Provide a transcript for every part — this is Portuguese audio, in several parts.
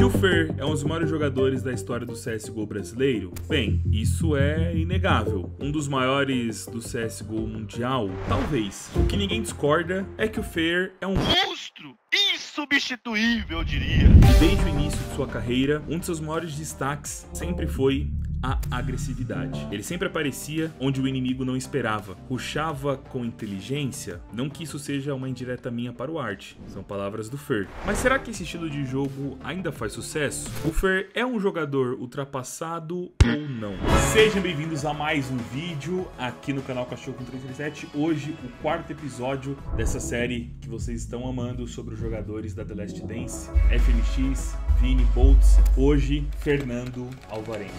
Que o Fer é um dos maiores jogadores da história do CSGO brasileiro? Bem, isso é inegável. Um dos maiores do CSGO mundial? Talvez. O que ninguém discorda é que o Fer é um monstro insubstituível, eu diria. E desde o início de sua carreira, um de seus maiores destaques sempre foi a agressividade. Ele sempre aparecia onde o inimigo não esperava, ruxava com inteligência. Não que isso seja uma indireta minha para o arte, são palavras do Fer. Mas será que esse estilo de jogo ainda faz sucesso? O Fer é um jogador ultrapassado ou não? Sejam bem-vindos a mais um vídeo aqui no canal Cachorro com 337. Hoje, o quarto episódio dessa série que vocês estão amando sobre os jogadores da The Last Dance, FNX, Vini Boltz. Hoje, Fernando Alvarenga.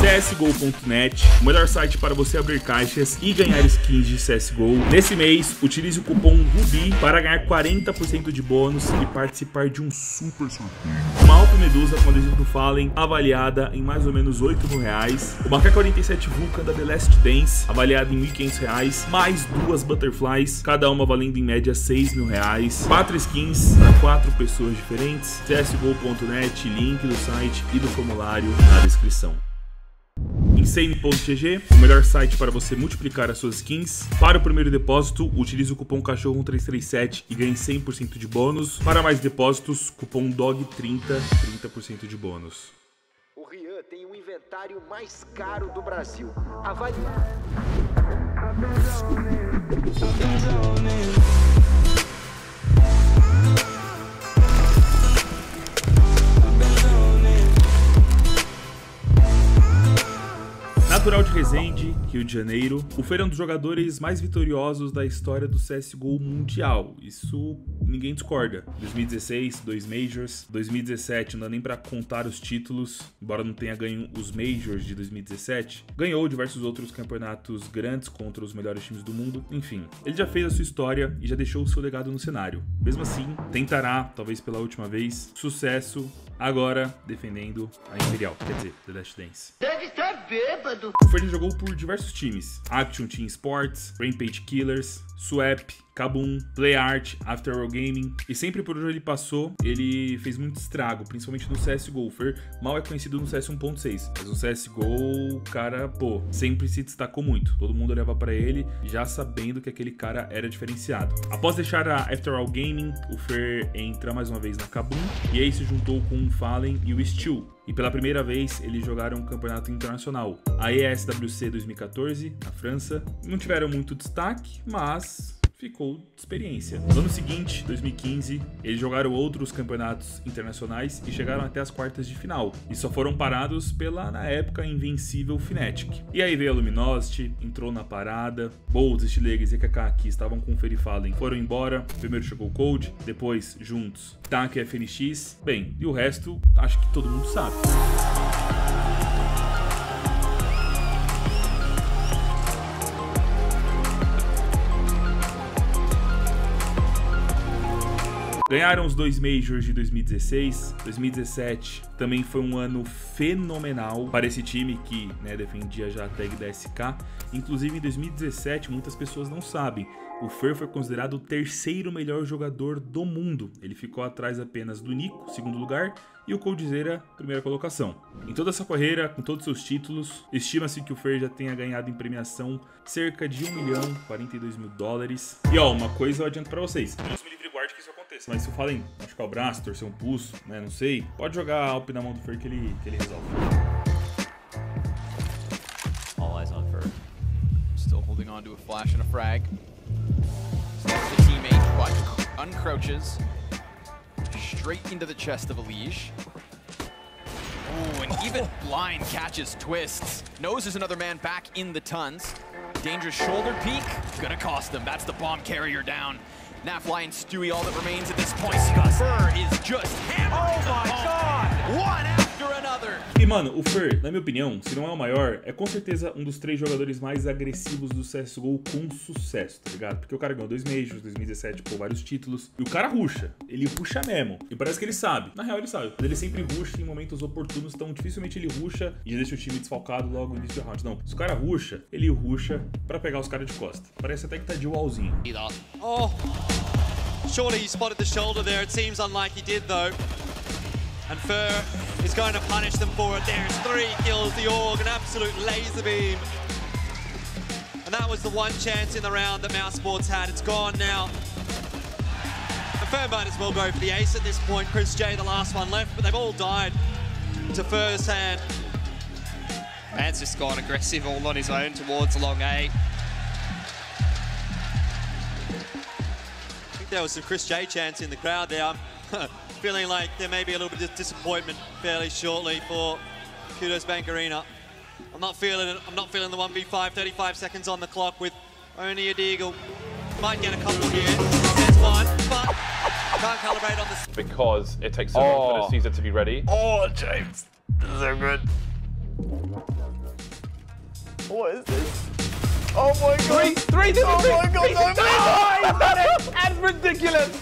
CSGO.net, o melhor site para você abrir caixas e ganhar skins de CSGO. Nesse mês, utilize o cupom RUBI para ganhar 40% de bônus e participar de um super sorteio. Alp Medusa com adesivo do Fallen, avaliada em mais ou menos 8 mil reais. Uma K-47 Vulcan da The Last Dance, avaliada em 1.500 reais. Mais duas Butterflies, cada uma valendo em média 6 mil reais. Quatro skins para quatro pessoas diferentes. CSGO.net, link do site e do formulário na descrição. Insane.gg, o melhor site para você multiplicar as suas skins. Para o primeiro depósito, utilize o cupom cachorro1337 e ganhe 100% de bônus. Para mais depósitos, cupom DOG30, 30% de bônus. O Rian tem o inventário mais caro do Brasil. Avalie. Resende, Rio de Janeiro, o Fer é dos jogadores mais vitoriosos da história do CSGO mundial. Isso ninguém discorda. 2016, dois Majors. 2017, não dá nem pra contar os títulos, embora não tenha ganho os Majors de 2017. Ganhou diversos outros campeonatos grandes contra os melhores times do mundo. Enfim, ele já fez a sua história e já deixou o seu legado no cenário. Mesmo assim, tentará, talvez pela última vez, sucesso agora defendendo a Imperial, quer dizer, The Last Dance. Bêbado. O Fernie jogou por diversos times: Action Team Sports, Rampage Killers, Swap, Kabum, PlayArt, After All Gaming. E sempre por onde ele passou, ele fez muito estrago, principalmente no CSGO. O Fer mal é conhecido no CS 1.6, mas no CSGO, o cara, pô, sempre se destacou muito. Todo mundo olhava para ele já sabendo que aquele cara era diferenciado. Após deixar a After All Gaming, o Fer entra mais uma vez na Kabum e aí se juntou com o Fallen e o Steel. E pela primeira vez eles jogaram um campeonato internacional, a ESWC 2014, na França. Não tiveram muito destaque, mas ficou de experiência. No ano seguinte, 2015, eles jogaram outros campeonatos internacionais e chegaram até as quartas de final. E só foram parados pela, na época, invencível Fnatic. E aí veio a Luminosity, entrou na parada, Bolts, Stilegs e KK, que estavam com o Ferifallen, foram embora. Primeiro chegou o Cold, depois, juntos, TAC e FNX. Bem, e o resto, acho que todo mundo sabe. Ganharam os dois Majors de 2016. 2017 também foi um ano fenomenal para esse time que né, defendia já a tag da SK. Inclusive em 2017, muitas pessoas não sabem, o Fer foi considerado o terceiro melhor jogador do mundo. Ele ficou atrás apenas do Nico, segundo lugar, e o Coldzera, primeira colocação. Em toda essa carreira, com todos seus títulos, estima-se que o Fer já tenha ganhado em premiação cerca de 1 milhão 42 mil dólares. E ó, uma coisa eu adianto para vocês. Me livre guarde que isso aconteça. Mas se eu falem machucar o braço, torcer um pulso, né, não sei, pode jogar a Alp na mão do Fer que ele, que ele resolve. All eyes on Fer. Still holding on to a flash and a frag. Snaps the teammate, but uncrouches. Straight into the chest of a Elige. Ooh, and even Blind catches twists. Knows there's another man back in the tons. Dangerous shoulder peek. Gonna cost them. That's the bomb carrier down. Nafly and Stewie all that remains at this point. Fer is just hammered. Oh my God! Mano, o Fer, na minha opinião, se não é o maior, é com certeza um dos três jogadores mais agressivos do CSGO com sucesso, tá ligado? Porque o cara ganhou dois Majors, 2017, pô, vários títulos. E o cara ruxa. Ele ruxa mesmo. E parece que ele sabe. Na real, ele sabe. Mas ele sempre ruxa em momentos oportunos, então dificilmente ele ruxa e deixa o time desfalcado logo no início do round. Não. Se o cara ruxa, ele ruxa pra pegar os caras de costa. Parece até que tá de wallzinho. Oh, surely he spotted the shoulder there. It seems unlike he did though. And Fur is going to punish them for it. There's three kills, the Org, an absolute laser beam. And that was the one chance in the round that Mouse Sports had. It's gone now. And Fur might as well go for the ace at this point. Chris J, the last one left, but they've all died to Fur's hand. Man's just gone aggressive all on his own towards long A. I think there was some Chris J chance in the crowd there. I'm feeling like there may be a little bit of disappointment fairly shortly for Kudos Bank Arena. I'm not feeling it. I'm not feeling the 1v5. 35 seconds on the clock with only a Deagle. Might get a couple here. There's one, but can't calibrate on the because it takes so long for the oh. season to be ready. Oh, James. So good. What is this? Oh my god. Three, two, Oh my god, no, Oh, he's done it! That's ridiculous!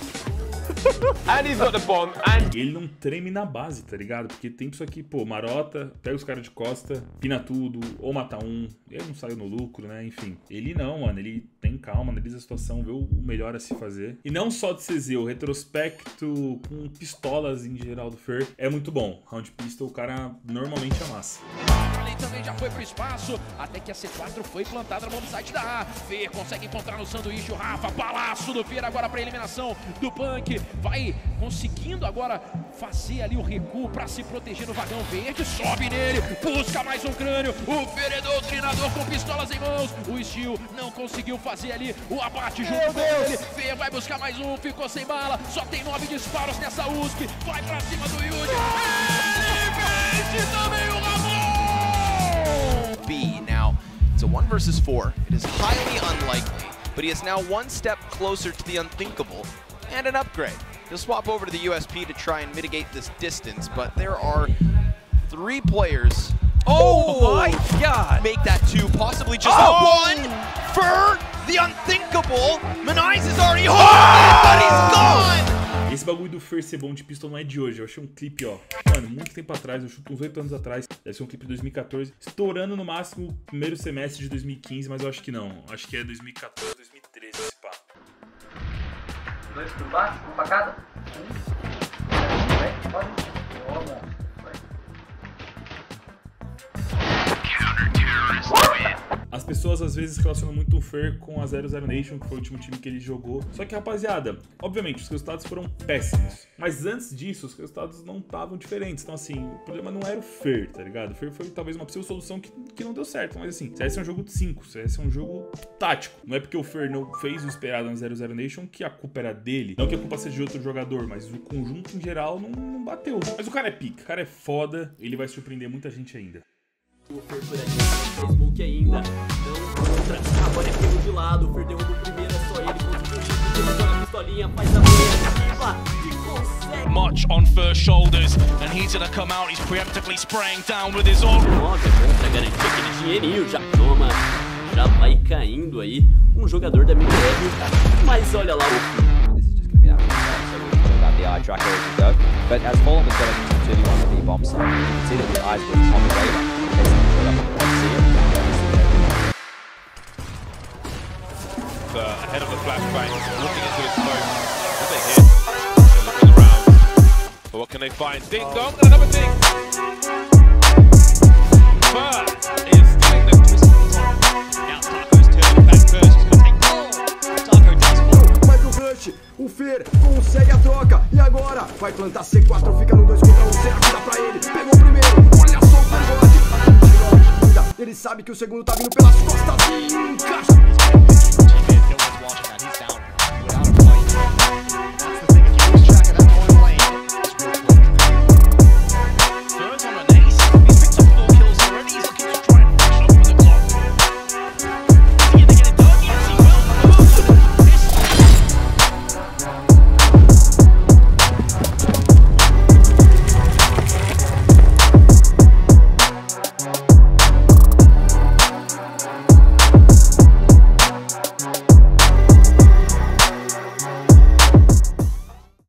And he's got bomb, and Ele não treme na base, tá ligado? Porque tem isso aqui, pô, marota, pega os caras de costa, pina tudo, ou mata um. Ele não saiu no lucro, né? Enfim. Ele não, mano. Ele tem calma, analisa a situação, vê o melhor a se fazer. E não só de CZ, o retrospecto com pistolas em geral do Fer é muito bom. Round pistol, o cara normalmente amassa. Também já foi pro espaço, até que a C4 foi plantada no site da A. Fer consegue encontrar no sanduíche o Rafa, balaço do Fer agora pra eliminação do Punk. Vai conseguindo agora fazer ali o recuo pra se proteger no vagão verde. Sobe nele, busca mais um crânio. O Fer é doutrinador com pistolas em mãos. O Steel não conseguiu fazer ali o abate junto com ele. Fer vai buscar mais um, ficou sem bala. Só tem nove disparos nessa USP. Vai pra cima do Yuji. Ele vence também o! B. Now, it's a one versus four. It is highly unlikely, but he is now one step closer to the unthinkable and an upgrade. He'll swap over to the USP to try and mitigate this distance, but there are three players. Oh, oh my God! Make that two, possibly just oh. one for the unthinkable. Manice is already home, ah! but he's gone. Esse bagulho do Fer ser bom de pistol não é de hoje. Eu achei um clipe, ó. Mano, muito tempo atrás, eu chuto uns 8 anos atrás. Deve ser um clipe de 2014. Estourando no máximo o primeiro semestre de 2015, mas eu acho que não. Acho que é 2014, 2013 esse pá. Dois por baixo, um pra cada. Um. Pode. As pessoas às vezes relacionam muito o Fer com a 00 Nation, que foi o último time que ele jogou. Só que, rapaziada, obviamente, os resultados foram péssimos. Mas antes disso, os resultados não estavam diferentes. Então, assim, o problema não era o Fer, tá ligado? O Fer foi talvez uma possível solução que, que não deu certo. Mas, assim, CS é um jogo de 5, CS é um jogo tático. Não é porque o Fer não fez o esperado na 00 Nation que a culpa era dele. Não que a culpa seja de outro jogador, mas o conjunto em geral não, não bateu. Mas o cara é pica, o cara é foda, ele vai surpreender muita gente ainda. O Fer por aqui, tem smoke ainda, não contra, agora é pego de lado, o Fer derruba o primeiro, é só ele conseguiu isso, derrubou na pistolinha, faz a e consegue. Much on first shoulders, and he's gonna come out. He's preemptively spraying down with his aura. 9 é bom pra garantir aquele dinheirinho, já toma, já vai caindo aí, um jogador da MBR, mas olha lá o This is just to be that so we'll check out the eye tracker as we go. But as Fulham is going to continue on the bomb side, you can see that the eyes were on the radar. Ahead of the they find? Ding dong, and another ding. Is the twist. Now Taco's turning back first. He's take Taco does o Fer consegue a troca. E agora? Vai plantar C4, sabe que o segundo tá vindo pelas costas hum, encaixa.